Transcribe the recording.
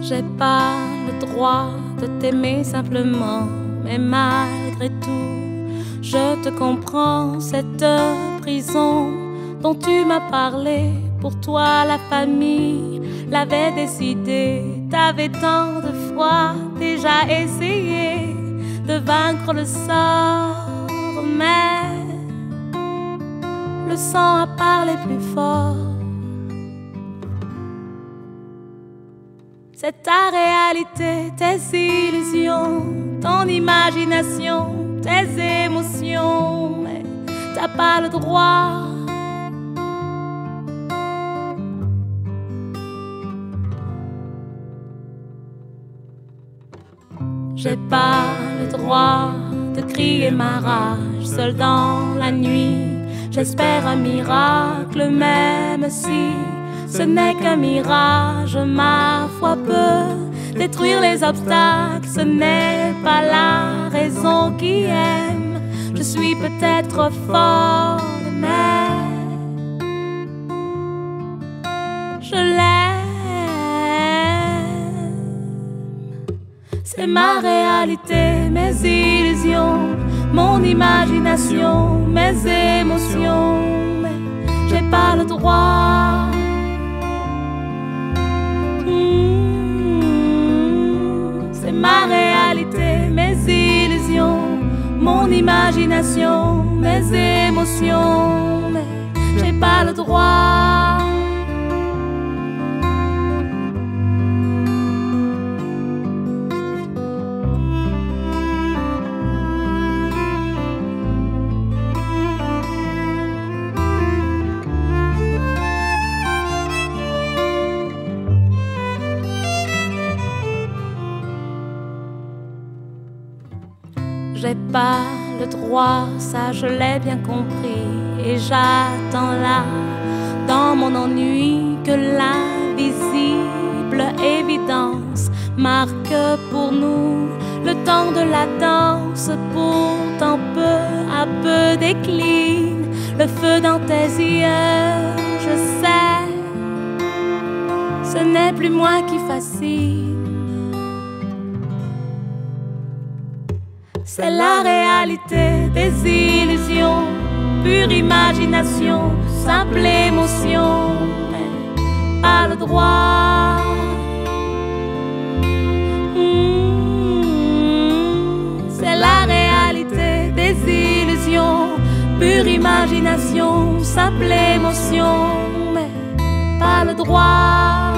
J'ai pas le droit de t'aimer simplement, mais malgré tout, je te comprends. Cette prison dont tu m'as parlé, pour toi la famille l'avait décidé. T'avais tant de fois déjà essayé de vaincre le sort, mais le sang a parlé plus fort. C'est ta réalité, tes illusions, ton imagination, tes émotions, mais t'as pas le droit. J'ai pas le droit de crier ma rage seul dans la nuit. J'espère un miracle, même si ce n'est qu'un mirage, ma foi peut détruire les obstacles. Ce n'est pas la raison qui aime. Je suis peut-être fort, mais je l'aime. C'est ma réalité, mes illusions, mon imagination, mes émotions. Mais j'ai pas le droit mon imagination, mes émotions. Mais j'ai pas le droit. J'ai pas le droit, ça je l'ai bien compris. Et j'attends là, dans mon ennui, que l'invisible évidence marque pour nous le temps de la danse. Pourtant, peu à peu décline le feu dans tes yeux. Je sais, ce n'est plus moi qui fascine. C'est la réalité des illusions, pure imagination, simple émotion, mais pas le droit. Mmh, c'est la réalité des illusions, pure imagination, simple émotion, mais pas le droit.